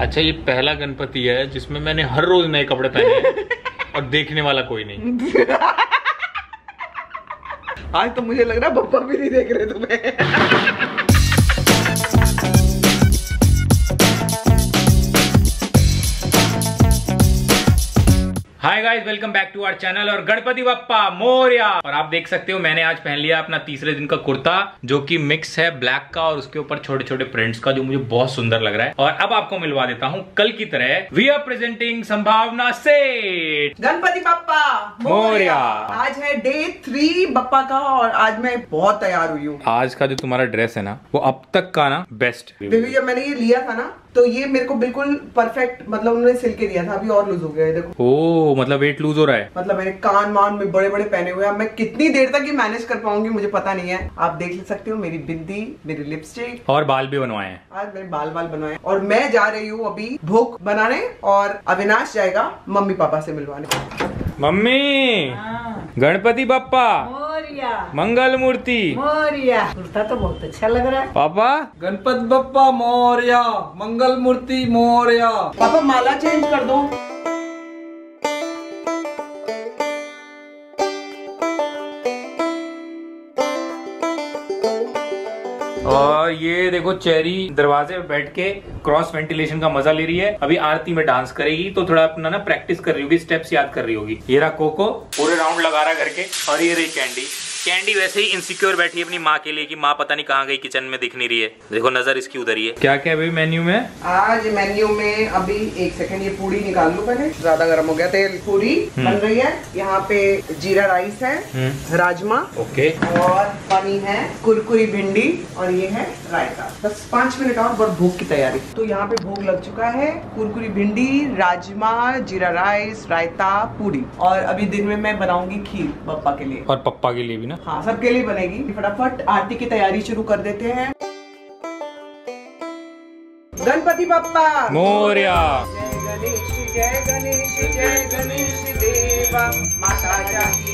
अच्छा ये पहला गणपति है जिसमें मैंने हर रोज नए कपड़े पहने और देखने वाला कोई नहीं। आज तो मुझे लग रहा है पप्पा भी नहीं देख रहे तुम्हें। Hi guys welcome back to our channel और गणपति बप्पा मोरिया। और आप देख सकते हो मैंने आज पहन लिया अपना तीसरे दिन का कुर्ता जो कि मिक्स है ब्लैक का और उसके ऊपर छोटे छोटे प्रिंट्स का जो मुझे बहुत सुंदर लग रहा है। और अब आपको मिलवा देता हूँ कल की तरह वी आर प्रेजेंटिंग संभावना सेठ। गणपति बप्पा मोरया। आज है डे थ्री बप्पा का और आज मैं बहुत तैयार हुई हूँ। आज का जो तुम्हारा ड्रेस है ना वो अब तक का ना बेस्ट मैंने ये लिया था ना तो ये मेरे को बिल्कुल परफेक्ट मतलब उन्होंने सिल के दिया था अभी और लूज हो गया है देखो। ओ मतलब वेट लूज हो रहा है। मतलब मैंने कान मान में बड़े बड़े पहने हुए हैं। मैं कितनी देर तक ये मैनेज कर पाऊँगी मुझे पता नहीं है। आप देख ले सकते हो मेरी बिंदी मेरी लिपस्टिक और बाल भी बनवाए हैं। आज मैंने बाल बाल बनवाए और मैं जा रही हूँ अभी भूख बनाने और अविनाश जाएगा मम्मी पापा से मिलवाने। मम्मी! गणपति बप्पा। मोरिया। मंगल मूर्ति मोरिया। कुर्ता तो बहुत अच्छा लग रहा है। पापा? गणपति बप्पा मोरिया। मंगल मूर्ति मोरिया। पापा माला चेंज कर दो। और ये देखो, चेरी दरवाजे पे बैठ के क्रॉस वेंटिलेशन का मज़ा ले रही है। अभी आरती में डांस करेगी तो थोड़ा अपना ना प्रैक्टिस कर रही होगी स्टेप्स याद कर रही होगी। ये रहा कोको पूरे राउंड लगा रहा घर के। और ये रही कैंडी कैंडी वैसे ही इनसिक्योर बैठी है अपनी माँ के लिए कि माँ पता नहीं कहाँ गई किचन में दिख नहीं रही है। देखो नज़र इसकी उधर ही है। क्या क्या अभी मेन्यू में? आज मेन्यू में अभी एक सेकंड ये पूरी निकाल लू पहले। ज़्यादा गर्म हो गया तेल। पूरी बन रही है। यहाँ पे जीरा राइस है हम्म। राजमा। ओके। और पानी है कुरकुरी भिंडी और ये है रायता। बस पाँच मिनट और बहुत भूख की तैयारी। तो यहाँ पे भूख लग चुका है। कुरकुरी भिंडी राजमा जीरा राइस रायता पूरी और अभी दिन में मैं बनाऊँगी खीर पप्पा के लिए। और पप्पा के लिए भी ना? हाँ सबके लिए बनेगी। फटाफट आरती की तैयारी शुरू कर देते हैं। गणपति बप्पा! मोरिया। जय गणेश जय गणेश जय गणेश देवा। माता जाकी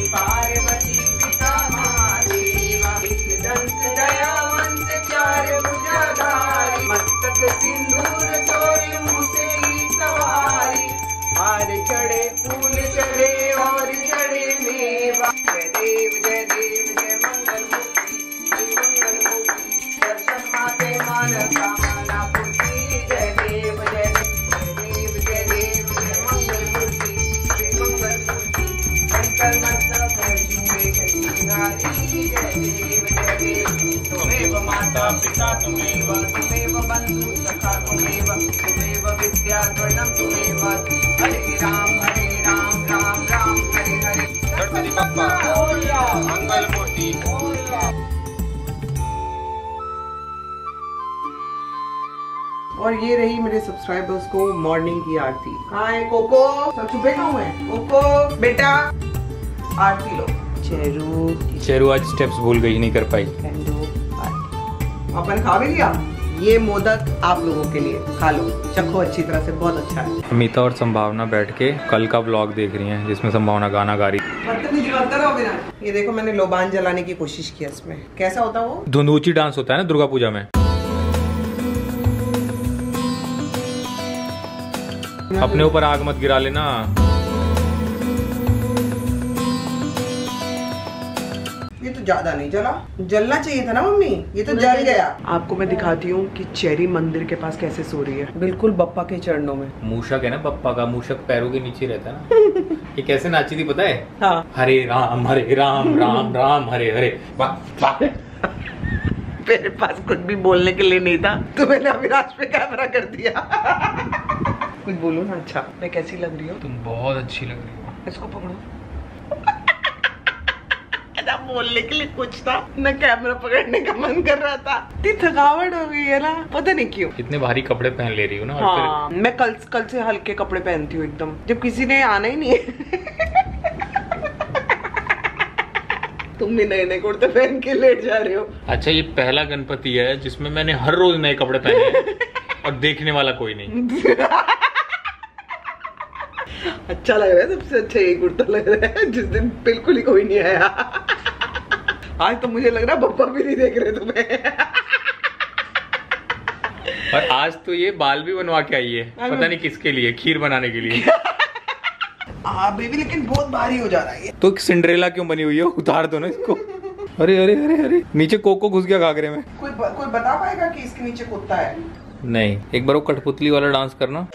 तुमेव माता पिता तुमेव तुमेव बंधु सखा तुमेव तुमेव विद्या और ये रही मेरे सब्सक्राइबर्स को मॉर्निंग की आरती। हाय कोको? सब छुपे कहाँ हुए? कोको बेटा आरती लो। चेरू शेरू आज स्टेप्स भूल गई नहीं कर पाई। अपन खा भी लिया? ये मोदक आप लोगों के लिए खा लो। चखो अच्छी तरह से बहुत अच्छा है। अमिता और संभावना बैठ के कल का ब्लॉग देख रही हैं जिसमें संभावना गाना गा रही। बिना ये देखो मैंने लोबान जलाने की कोशिश की इसमें। कैसा होता है वो? धुंधुची डांस होता है ना दुर्गा पूजा में। अपने ऊपर आग मत गिरा लेना। ये तो ज़्यादा नहीं जला। जलना चाहिए था ना मम्मी? ये तो जल गया। आपको मैं दिखाती हूँ कि चेरी मंदिर के पास कैसे सो रही है। बिल्कुल बप्पा के चरणों में। मूषक है ना पप्पा का? मूषक पैरों के नीचे रहता है ना। ये कैसे नाची थी पता है? हाँ। हरे राम हरे राम राम राम हरे हरे। मेरे पास कुछ भी बोलने के लिए नहीं था तो मैंने अविनाश पे कैमरा कर दिया। कुछ बोलो ना अच्छा। मैं कैसी लग रही हूँ? तुम बहुत अच्छी लग रही हो। इसको पकड़ो। बोलने के लिए कुछ था। न कैमरा पकड़ने का मन कर रहा था। इतनी थकावट हो गई है ना। पता नहीं क्यों। इतने भारी कपड़े पहन ले रही हो ना हाँ, और हाँ मैं कल कल से हल्के कपड़े पहनती हूँ एकदम। जब किसी ने आना ही नहीं है। तुम भी नए नए कुर्ते पहन के लेट जा रहे हो। अच्छा ये पहला गणपति है जिसमें मैंने हर रोज नए कपड़े पहने और देखने वाला कोई नहीं। अच्छा लग रहा है सबसे अच्छा ये कुर्ता लग रहा है जिस दिन बिल्कुल ही कोई नहीं आया। आज तो मुझे लग रहा है पप्पा भी नहीं देख रहे तुम्हें। और आज तो ये बाल भी बनवा के आई है पता नहीं किसके लिए खीर बनाने के लिए। हाँ बेबी लेकिन बहुत भारी हो जा रहा है तो सिंड्रेला क्यों बनी हुई है? उतार दो ना इसको। अरे अरे अरे अरे। नीचे कोको घुस गया घाघरे में। कोई ब, कोई बता पाएगा कि इसके नीचे कुत्ता है? नहीं एक बार वो कठपुतली वाला डांस करना।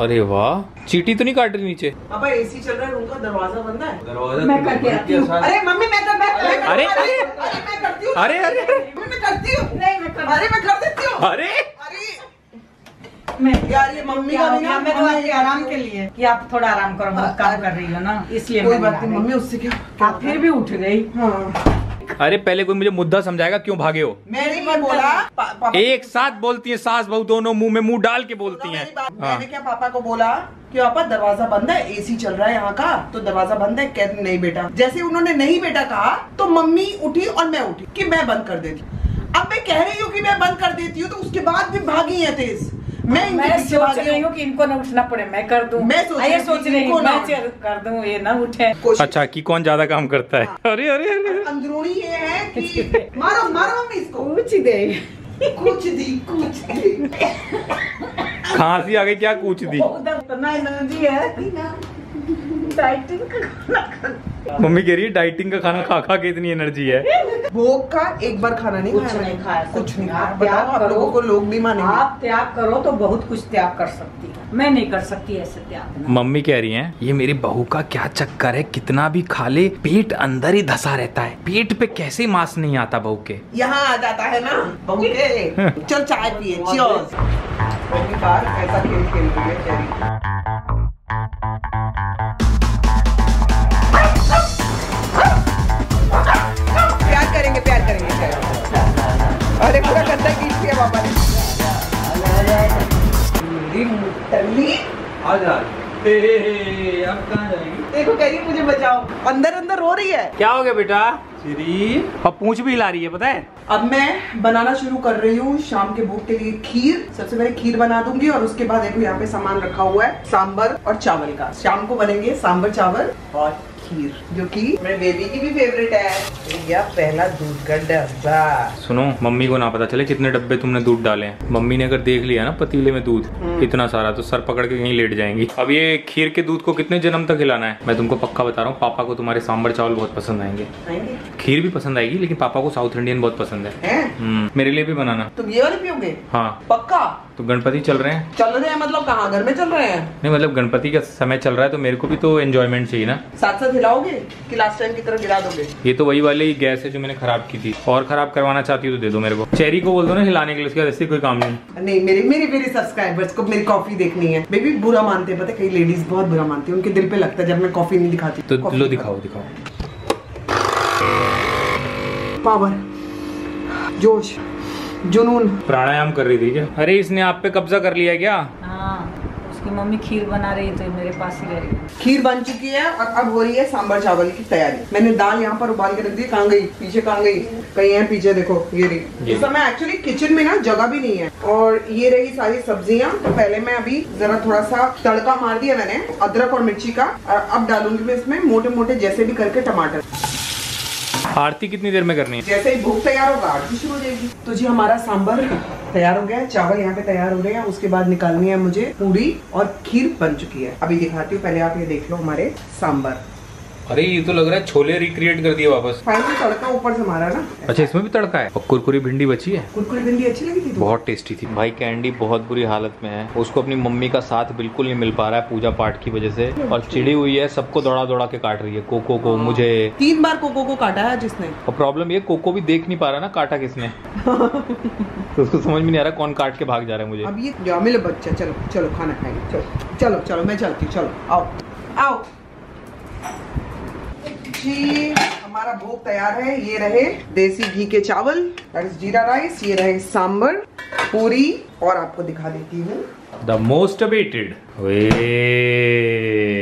अरे वाह चीटी तो नहीं काट रही नीचे? अब एसी चल रहा है रूम का दरवाज़ा बंद है। दरवाज़ा मैं करके आती हूँ। अरे मम्मी मैं कर मैं मैं अरे, अरे अरे। मैं करती हूँ अरे, अरे। मैं करती हूँ। नहीं मैं कर अरे मैं कर देती हूँ। अरे। अरे। मैं यार ये मम्मी का हो भी गया? ना मैं तो आराम के लिए। कि आप थोड़ा आराम करो बहुत काम कर रही हो ना इसलिए कोई मैं बात नहीं नहीं मम्मी उससे क्या आप फिर भी उठ गई। हाँ। अरे पहले कोई मुझे मुद्दा समझाएगा क्यों भागे हो? मैंने ये बोला। पा- पापा एक साथ बोलती है सास बहू दोनों मुँह में मुँह डाल के बोलती हैं। हाँ। मैंने क्या पापा को बोला कि पापा दरवाज़ा बंद है एसी चल रहा है यहाँ का तो दरवाज़ा बंद है कहते नहीं बेटा। जैसे उन्होंने नहीं बेटा कहा तो मम्मी उठी और मैं उठी की मैं बंद कर देती अब मैं कह रही हूँ की मैं बंद कर देती हूँ तो उसके बाद भी भागी है तेज। मैं मैं सोच रही हूँ। हूँ कि इनको ना उठना पड़े मैं कर दूँ। मैं सोच ये रही हूँ सोच रही हूँ मैं चल- कर दूँ ये ना उठे। अच्छा कि कौन ज़्यादा काम करता है? अरे अरे अरे। अंदरूनी ये है कि मारो मारो मम्मी इसको। कुछ दे। कुछ दी कुछ दी। खांसी आ गई क्या कूच दी? इतना एनर्जी है डाइटिंग का खाना खा- मम्मी कह रही है डाइटिंग का खाना खा खा के इतनी एनर्जी है. भोग का एक बार खाना नहीं कुछ खाया नहीं मैंने। खाया कुछ नहीं खाया। आप बताओ। लोगों को लोग नहीं मानेंगे। आप त्याग करो तो बहुत कुछ त्याग कर सकती है। मैं नहीं कर सकती ऐसे त्याग। मम्मी कह रही हैं ये मेरी बहू का क्या चक्कर है? कितना भी खा ले पेट अंदर ही धसा रहता है। पेट पे कैसे मांस नहीं आता बहू के? यहाँ आ जाता है ना बहू के। चल चाय पिए। चियर्स पहली बार ऐसा खेल खेल रही है आ जा रही अब कहाँ जाएगी देखो कह रही मुझे बचाओ। अंदर अंदर रो रही है। क्या हो गया बेटा? श्री अब पूछ भी ला रही है पता है? अब मैं बनाना शुरू कर रही हूँ शाम के भूख के लिए खीर। सबसे पहले खीर बना दूँगी और उसके बाद देखो यहाँ पे सामान रखा हुआ है सांबर और चावल का। शाम को बनेंगे सांबर चावल और खीर जो कि मेरे बेबी की भी फेवरेट है। यह पहला दूध का डब्बा। सुनो मम्मी को ना पता चले कितने डब्बे तुमने दूध डाले हैं। मम्मी ने अगर देख लिया ना पतीले में दूध इतना सारा तो सर पकड़ के कहीं लेट जाएँगी। अब ये खीर के दूध को कितने जन्म तक हिलाना है? मैं तुमको पक्का बता रहा हूँ पापा को तुम्हारे सांबर चावल बहुत पसंद आएँगे। आएँगे? खीर भी पसंद आएगी लेकिन पापा को साउथ इंडियन बहुत पसंद है। हैं? हम्म, मेरे लिए भी बनाना। तुम ये वाले पियोगे? हाँ। पक्का? तो गणपति चल रहे हैं। चल रहे हैं मतलब कहाँ? घर में चल रहे हैं? नहीं मतलब गणपति का समय चल रहा है तो मेरे को भी तो एंजॉयमेंट चाहिए ना। साथ साथ हिलाओगे? कि लास्ट टाइम की तरह गिरा दोगे? ये तो वही वाली गैस है जो मैंने खराब की थी। और खराब करवाना चाहती हो तो दे दो मेरे को। चेरी को बोल दो ना हिलाने के लिए उसके बाद ऐसे कोई काम नहीं। नहीं मेरे मेरे मेरे सब्सक्राइबर्स को मेरी कॉफ़ी देखनी है। बेबी बुरा मानते हैं पता कई लेडीज़ बहुत बुरा मानती है। उनके दिल पे लगता है जब मैं कॉफ़ी नहीं दिखाती। तो लो दिखाओ दिखाओ। पावर जोश। जुनून। प्राणायाम कर रही थी क्या? अरे इसने आप पे कब्जा कर लिया क्या? हाँ उसकी मम्मी खीर बना रही तो मेरे पास ही रह रही खीर बन चुकी है और अब हो रही है सांबर चावल की तैयारी। मैंने दाल यहाँ पर उबाल के रख दी कहाँ गई? पीछे कहाँ गई? कहीं है पीछे देखो ये रही। ये। इस समय एक्चुअली किचन में ना जगह भी नहीं है। और ये रही सारी सब्ज़ियाँ तो पहले मैं अभी जरा थोड़ा सा तड़का मार दिया मैंने अदरक और मिर्ची का। और अब डालूँगी मैं इसमें मोटे मोटे जैसे भी करके टमाटर। आरती कितनी देर में करनी है? जैसे ही भूख तैयार होगा, आरती शुरू हो जाएगी। तो जी, हमारा सांबर तैयार हो गया है, चावल यहाँ पे तैयार हो रहे हैं। उसके बाद निकालनी है मुझे पूरी और खीर बन चुकी है। अभी दिखाती हूँ, पहले आप ये देख लो हमारे सांबर अरे ये तो लग रहा है छोले रिक्रिएट कर दिए वापस। फाइनली तड़का ऊपर से मारा ना? अच्छा इसमें भी तड़का है? और कुरकुरी भिंडी बची है? कुरकुरी भिंडी अच्छी लगी थी? बहुत टेस्टी थी। भाई कैंडी बहुत बुरी हालत में है। उसको अपनी मम्मी का साथ बिल्कुल नहीं मिल पा रहा है पूजा पाठ की वजह से। और चिड़ी हुई है सबको दौड़ा दौड़ा के काट रही है। कोको को मुझे। तीन बार कोको को काटा है जिसने। और प्रॉब्लम ये कोको भी देख नहीं पा रहा ना काटा किसने। तो उसको समझ में नहीं आ रहा कौन काट के भाग जा रहा है मुझे। अब ये जाओ मिलो बच्चा चलो चलो खाना खाएँगे। चलो चलो चलो मैं चलती हूँ चलो आओ आओ। जी, हमारा भोग तैयार है, ये रहे देसी घी के चावल जीरा राइस ये रहे सांबर पूरी और आपको दिखा देती हूँ। The most awaited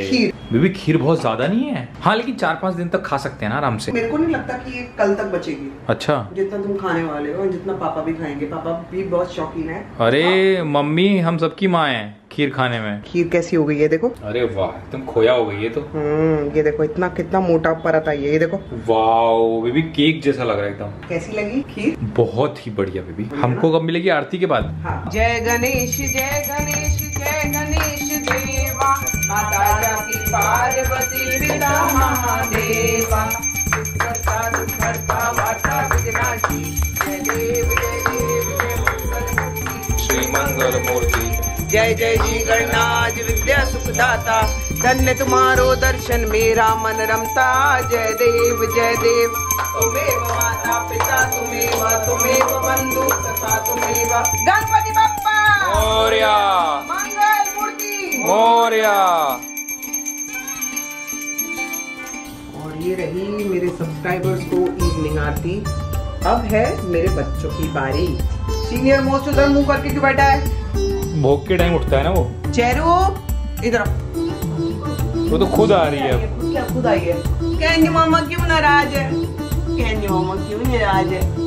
kheer. बीबी खीर बहुत ज़्यादा नहीं है? हाँ लेकिन चार पाँच दिन तक खा सकते हैं ना आराम से। मेरे को नहीं लगता कि ये कल तक बचेगी। अच्छा। जितना तुम खाने वाले हो जितना पापा भी खाएँगे। पापा भी बहुत शौकीन है। अरे मम्मी हम सबकी माँ है खीर खाने में। खीर कैसी हो गई है देखो। अरे वाह एकदम खोया हो गई है तो। हम्म ये देखो इतना कितना मोटा परत आई है ये देखो। वाह बेबी केक जैसा लग रहा है एकदम। कैसी लगी खीर? बहुत ही बढ़िया बेबी। हमको कब मिलेगी आरती के बाद? हाँ। जय गणेश जय गणेश जय गणेश देवा। माता जाकी पार्वती पिता महादेवा। सुखता करता वार्ता विघ्नाशी। जय देव जय देव जय मंगल मूर्ति श्री मंगल मूर्ति जय जय जी गणनाथ विद्या सुखदाता। धन्य तुम्हारो दर्शन मेरा मन रमता। जय देव जय देव। तुमेव माता पिता तुमेव तुमेव बंधु तथा तुमेव गणपति बप्पा! मोरिया। मंगल मूर्ति! मोरिया। और ये रही मेरे सब्सक्राइबर्स को इवनिंग आरती। अब है मेरे बच्चों की बारी। सीनियर मोस्ट उधर मुँह करके क्यों बैठा है? भोग के टाइम उठता है ना वो। चेरू इधर आओ। वो तो खुद आ रही है। क्या खुद आई है? कहनी मामा क्यों नाराज़ है? कहनी मामा क्यों नाराज़ है?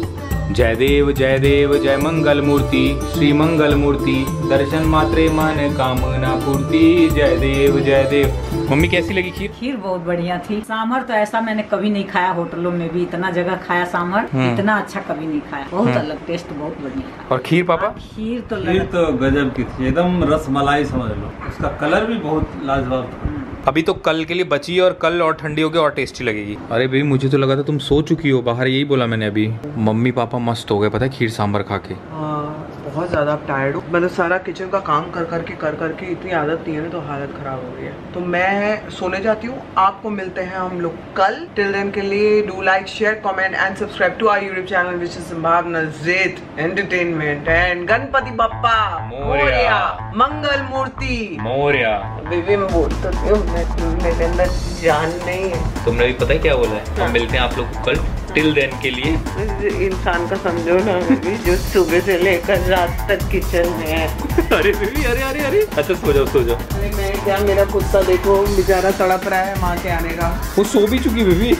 जय देव जय देव जय मंगल मूर्ति श्री मंगल मूर्ति दर्शन मात्रे मन कामना पूर्ति जय देव जय देव मम्मी कैसी लगी खीर? खीर बहुत बढ़िया थी। सांभर तो ऐसा मैंने कभी नहीं खाया होटलों में भी इतना जगह खाया सांभर हम्म। इतना अच्छा कभी नहीं खाया। बहुत अलग टेस्ट बहुत बढ़िया था। और खीर पापा? खीर तो खीर तो गजब की थी एकदम रसमलाई समझ लो। उसका कलर भी बहुत लाजवाब था। अभी तो कल के लिए बची है और कल और ठंडी होगी और टेस्टी लगेगी। अरे भाई, मुझे तो लगा था तुम सो चुकी हो, बाहर यही बोला मैंने अभी। मम्मी पापा मस्त हो गए, पता है, खीर, सांभर खा के बहुत ज़्यादा आप टायर्ड हो। मतलब सारा किचन का काम कर करके कर करके इतनी आदत नहीं है ना तो हालत खराब हो गई है। तो मैं सोने जाती हूँ। आपको मिलते हैं हम लोग कल। टिल देन के लिए do like share comment and subscribe to our YouTube channel which is Sambhavna जेद entertainment and Ganpati Bappa Morya. Mangal Murti Morya baby मैं बोल तो हूँ मेरे अंदर जान नहीं है। तुमने भी पता है क्या बोला है? हम मिलते हैं आप लोग को कल। टिल देन के लिए। इंसान का समझो ना बेबी जो सुबह से लेकर रात तक किचन में है। अरे बीबी अरे अरे अरे। अच्छा सो जाओ सो जाओ। अरे मैं क्या मेरा कुत्ता देखो बेचारा तड़प रहा है माँ के आने का। वो सो भी चुकी बेबी